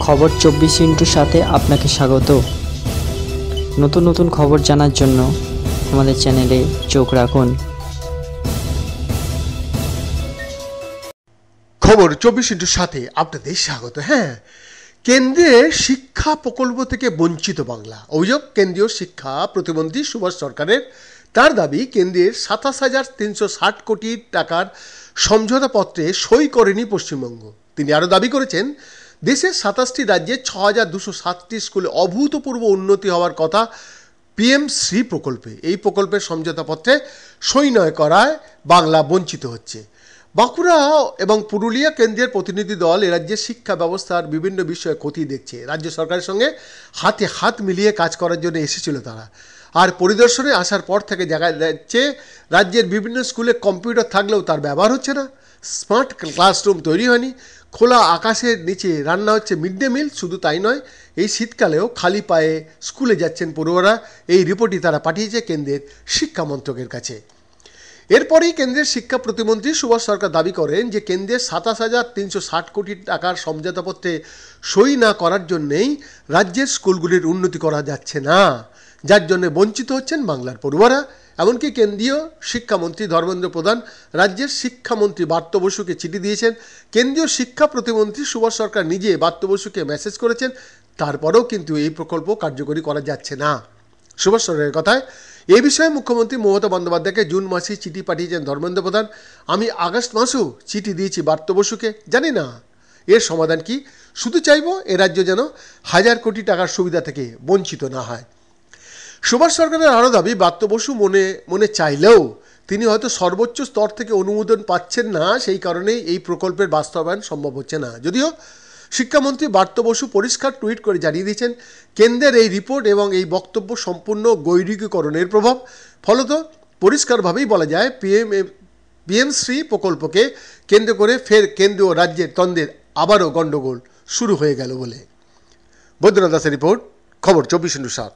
খবর চব্বিশ ইন্টুর সাথে আপনাকে স্বাগত। নতুন নতুন খবর জানার জন্য আমাদের চ্যানেলে চোখ রাখুন। খবর চব্বিশ ইন্টুর সাথে আপনাদের স্বাগত হ্যাঁ। কেন্দ্রের শিক্ষা প্রকল্প থেকে বঞ্চিত বাংলা। অভিযোগ, কেন্দ্রীয় শিক্ষা প্রতিমন্ত্রী সুভাষ সরকারের। তার দাবি, কেন্দ্রের সাতাশ হাজার তিনশো ষাট কোটি টাকার সমঝোতাপত্রে সই করেনি পশ্চিমবঙ্গ। তিনি আরও দাবি করেছেন দেশের সাতাশটি রাজ্যে ছ হাজার দুশো সাতটি স্কুলে অভূতপূর্ব উন্নতি হওয়ার কথা পিএম শ্রী প্রকল্পে। এই প্রকল্পের সমঝোতাপত্রে সই নয় করায় বাংলা বঞ্চিত হচ্ছে। বাঁকুড়া এবং পুরুলিয়া কেন্দ্রের প্রতিনিধি দল এ রাজ্যের শিক্ষা ব্যবস্থার বিভিন্ন বিষয়ে ক্ষতি দেখছে। রাজ্য সরকারের সঙ্গে হাতে হাত মিলিয়ে কাজ করার জন্য এসেছিল তারা। আর পরিদর্শনে আসার পর থেকে দেখা যাচ্ছে, রাজ্যের বিভিন্ন স্কুলে কম্পিউটার থাকলেও তার ব্যবহার হচ্ছে না। স্মার্ট ক্লাসরুম তৈরি হয়নি। খোলা আকাশের নিচে রান্না হচ্ছে মিড ডে মিল, শুধু তাই নয়, এই শীতকালেও খালি পায়ে স্কুলে যাচ্ছেন পড়ুয়ারা। এই রিপোর্টই তারা পাঠিয়েছে কেন্দ্রের শিক্ষা মন্ত্রকের কাছে। এরপরেই কেন্দ্রের শিক্ষা প্রতিমন্ত্রী সুভাষ সরকার দাবি করেন যে কেন্দ্রের সাতাশ হাজার তিনশো ষাট কোটি টাকার সমঝোতাপত্রে সই না করার জন্যেই রাজ্যের স্কুলগুলির উন্নতি করা যাচ্ছে না। যার জন্য বঞ্চিত হচ্ছেন বাংলার পড়ুয়ারা। এমনকি কেন্দ্রীয় শিক্ষামন্ত্রী ধর্মেন্দ্র প্রধান, রাজ্যের শিক্ষামন্ত্রী বার্ত বসুকে চিঠি দিয়েছেন। কেন্দ্রীয় শিক্ষা প্রতিমন্ত্রী সুভাষ সরকার নিজে বার্ত বসুকে মেসেজ করেছেন। তারপরেও কিন্তু এই প্রকল্প কার্যকরী করা যাচ্ছে না। সুভাষ সরকারের কথায়, এ বিষয়ে মুখ্যমন্ত্রী মমতা বন্দ্যোপাধ্যায়কে জুন মাসে চিঠি পাঠিয়েছেন ধর্মেন্দ্র প্রধান। আমি আগস্ট মাসেও চিঠি দিয়েছি বার্ত বসুকে, জানি না। এর সমাধান কি? শুধু চাইব এ রাজ্য যেন হাজার কোটি টাকার সুবিধা থেকে বঞ্চিত না হয়। সুভাষ সরকারের আরও দাবি বার্ত বসু মনে মনে চাইলেও তিনি হয়তো সর্বোচ্চ স্তর থেকে অনুমোদন পাচ্ছেন না, সেই কারণেই এই প্রকল্পের বাস্তবায়ন সম্ভব হচ্ছে না। যদিও শিক্ষামন্ত্রী বার্ত বসু পরিষ্কার টুইট করে জানিয়ে দিয়েছেন, কেন্দ্রের এই রিপোর্ট এবং এই বক্তব্য সম্পূর্ণ গৈরিকীকরণের প্রভাব। ফলত পরিষ্কারভাবেই বলা যায়, পিএম পিএমশ্রী প্রকল্পকে কেন্দ্র করে ফের কেন্দ্র ও রাজ্যের দ্বন্দ্বের আবারও গণ্ডগোল শুরু হয়ে গেল বলে। বৈদ্যনাথ দাসের রিপোর্ট, খবর চব্বিশ সাত।